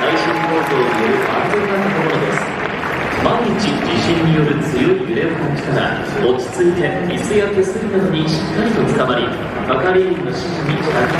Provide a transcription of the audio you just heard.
耐震構造による安全なところです。万一地震による強い揺れを感じたら落ち着いて椅子や手すりなどにしっかりとつかまり係員の指示に従